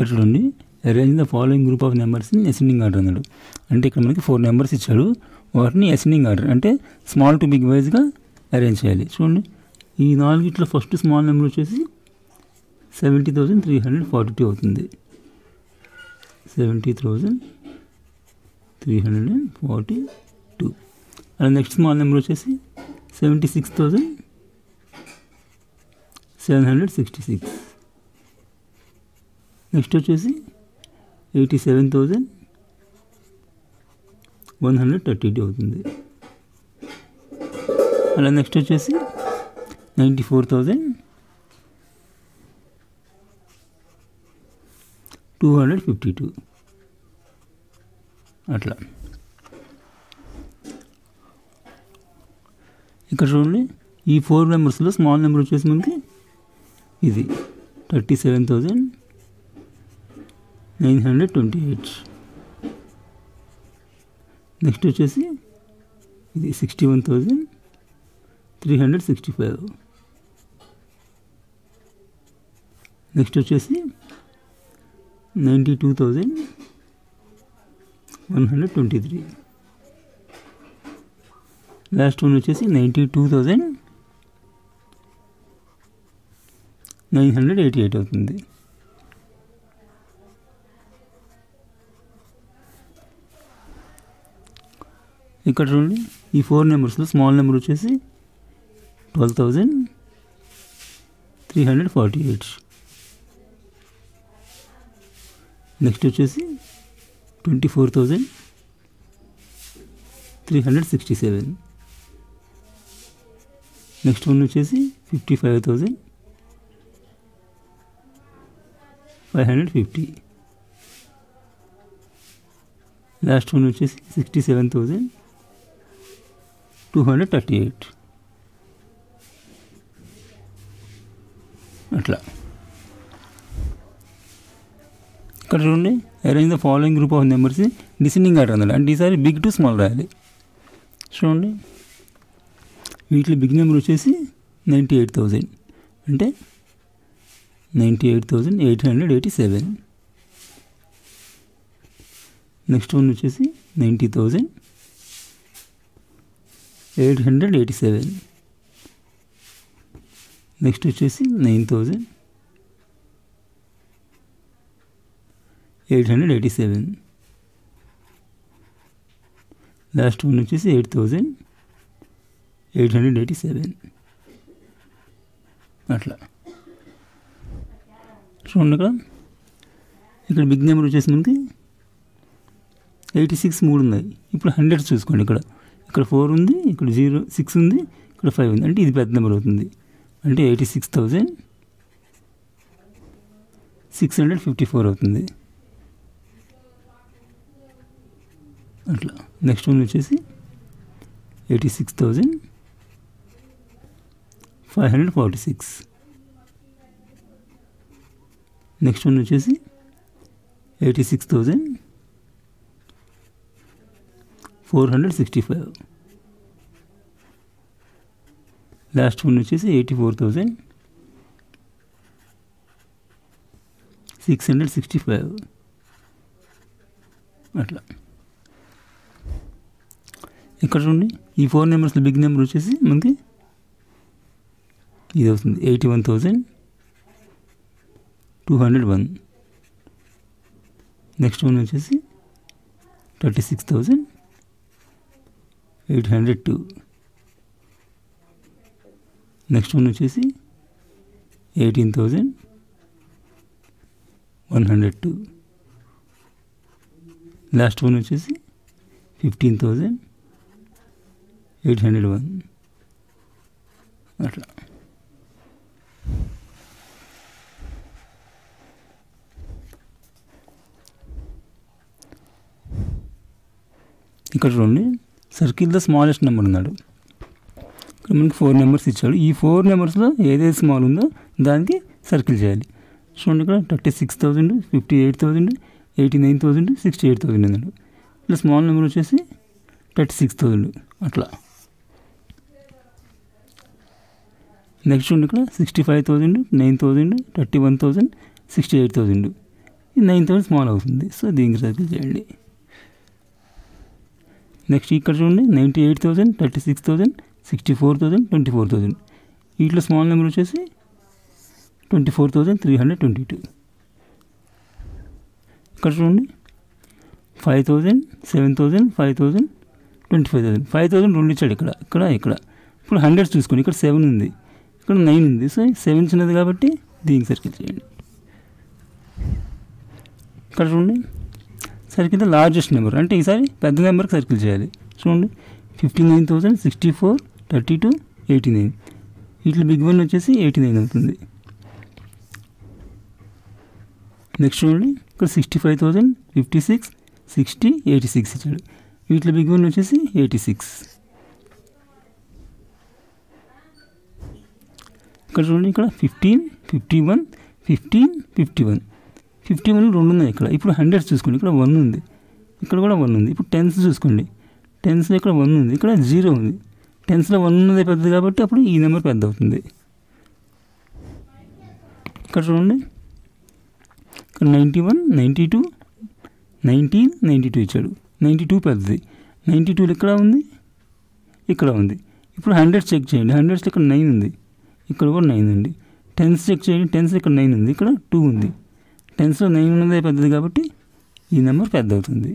ఇక్కడ చూడండి arrange the following group of numbers in ascending order అన్నాడు. అంటే ఇక్కడ మనకి ఫోర్ నెంబర్స్ ఇచ్చాడు. వాటిని అసెండింగ్ ఆర్డర్ అంటే స్మాల్ టు బిగ్ వైజ్గా అరేంజ్ చేయాలి. చూడండి. ఈ నాలుగిట్లో ఫస్ట్ స్మాల్ నెంబర్ వచ్చేసి seventy thousand three hundred forty two అవుతుంది. Seventy thousand three hundred and forty two అలా నెక్స్ట్ స్మాల్ నెంబర్ వచ్చేసి seventy six thousand seven hundred sixty six next వచ్చేసి eighty seven thousand one hundred thirty two అవుతుంది. అలా next వచ్చేసి ninety four thousand two hundred fifty two. అట్లా. ఇక్కడ చూడండి ఈ ఫోర్ నెంబర్స్లో స్మాల్ నెంబర్ వచ్చేసి మనకి ఇది thirty seven thousand nine hundred twenty eight next వచ్చేసి ఇది sixty one thousand three hundred sixty five. Next వచ్చేసి ninety two thousand one hundred twenty three. Last one వచ్చేసి ninety two thousand nine hundred eighty eight అవుతుంది. ఇక్కడ చూడండి. ఈ four నెంబర్స్లో small number వచ్చేసి twelve thousand three hundred forty eight next వచ్చేసి twenty four thousand three hundred sixty seven next one వచ్చేసి fifty five thousand five hundred fifty last one వచ్చేసి sixty seven thousand two hundred thirty eight అట్లా. ఇక్కడ చూడండి arrange the following group of numbers descending order అన్నాడు అంటే ఈసారి big to small రాయాలి చూడండి వీటిలో బిగ్ నెంబర్ వచ్చేసి నైంటీ ఎయిట్ థౌజండ్ అంటే ninety eight thousand eight hundred eighty seven next one వచ్చేసి ninety thousand eight hundred eighty seven next వచ్చేసి nine thousand eight hundred eighty seven last one వచ్చేసి eight thousand eight hundred eighty seven అట్లా చూడండి ఇక్కడ ఇక్కడ big number వచ్చేసి మనకి eighty six మూడు ఉన్నాయి ఇప్పుడు హండ్రెడ్ చూసుకోండి ఇక్కడ ఇక్కడ ఫోర్ ఉంది ఇక్కడ జీరో సిక్స్ ఉంది ఇక్కడ ఫైవ్ ఉంది. అంటే ఇది పెద్ద నెంబర్ అవుతుంది. అంటే eighty six thousand six hundred fifty four అవుతుంది. అట్లా. నెక్స్ట్ వన్ వచ్చేసి eighty six thousand five hundred forty six. Next one వచ్చేసి eighty six thousand four hundred sixty five last one వచ్చేసి eighty four thousand six hundred sixty five అట్లా ఇక్కడ చూడండి ఈ four నెంబర్స్లో big number వచ్చేసి మనకి ఇది అవుతుంది. Eighty one thousand two hundred one next one వచ్చేసి thirty six thousand eight hundred two. Next one వచ్చేసి eighteen thousand one hundred two. Last one వచ్చేసి fifteen thousand eight hundred one. అట్లా. ఇక్కడ చూడండి. సర్కిల్ ద స్మాలెస్ట్ నెంబర్ ఉన్నాడు. ఇక్కడ మనకి four numbers ఇచ్చాడు. ఈ ఫోర్ నెంబర్స్లో ఏదైతే స్మాల్ ఉందో దానికి సర్కిల్ చేయాలి. చూడండి ఇక్కడ thirty six thousand fifty eight thousand eighty nine thousand sixty eight thousand అన్నాడు. ఇట్లా స్మాల్ నెంబర్ వచ్చేసి థర్టీ సిక్స్ థౌజండ్ అట్లా. నెక్స్ట్ చూడండి ఇక్కడ sixty five thousand nine thousand thirty one thousand sixty eight thousand ఈ నైన్ థౌసండ్ స్మాల్ అవుతుంది. So దీనికి circle చేయండి. నెక్స్ట్ ఇక్కడ చూడండి ninety eight thousand thirty six thousand sixty four thousand twenty four thousand వీటిలో స్మాల్ నెంబర్ వచ్చేసి twenty four thousand three hundred twenty two ఇక్కడ చూడండి five thousand seven thousand five thousand twenty five thousand five thousand రెండు ఇచ్చాడు ఇక్కడ ఇక్కడ ఇక్కడ. ఇప్పుడు హండ్రెడ్స్ చూసుకోండి ఇక్కడ సెవెన్ ఉంది. ఇక్కడ నైన్ ఉంది. సో సెవెన్ చిన్నది కాబట్టి దీనికి సర్కిల్ చేయండి. ఇక్కడ చూడండి సర్కిల్ లార్జెస్ట్ నెంబర్ అంటే ఈసారి పెద్ద నెంబర్కి సర్కిల్ చేయాలి. చూడండి. Fifty nine thousand sixty four thirty two eighty nine వీటిలో బిగ్ వన్ వచ్చేసి ఎయిటీ నైన్ అవుతుంది. నెక్స్ట్ చూడండి. ఇక్కడ sixty five thousand fifty six sixty eighty six ఇచ్చాడు. వీటిలో బిగ్ వన్ వచ్చేసి ఎయిటీ సిక్స్ ఇక్కడ చూడండి. ఇక్కడ fifteen fifty one fifteen fifty one fifty one రెండు ఉన్నాయి ఇక్కడ. ఇప్పుడు హండ్రెడ్స్ చూసుకోండి. ఇక్కడ వన్ ఉంది. ఇక్కడ కూడా వన్ ఉంది. ఇప్పుడు టెన్స్ చూసుకోండి. టెన్స్లో ఇక్కడ వన్ ఉంది. ఇక్కడ జీరో ఉంది. టెన్స్లో వన్ ఉన్నది పెద్దది కాబట్టి అప్పుడు ఈ నెంబర్ పెద్ద అవుతుంది. ఇక్కడ చూడండి. ఇక్కడ ninety one ninety two nineteen ninety two ఇచ్చాడు. నైంటీ టూ పెద్దది. నైంటీ టూలో ఇక్కడ ఉంది. ఇక్కడ ఉంది. ఇప్పుడు హండ్రెడ్ చెక్ చేయండి. హండ్రెడ్స్ ఇక్కడ నైన్ ఉంది. ఇక్కడ కూడా నైన్ ఉంది. టెన్స్ చెక్ చేయండి. టెన్స్ ఇక్కడ నైన్ ఉంది. ఇక్కడ టూ ఉంది. టెన్స్లో నైన్ ఉన్నదే పెద్దది కాబట్టి ఈ నెంబర్ పెద్ద అవుతుంది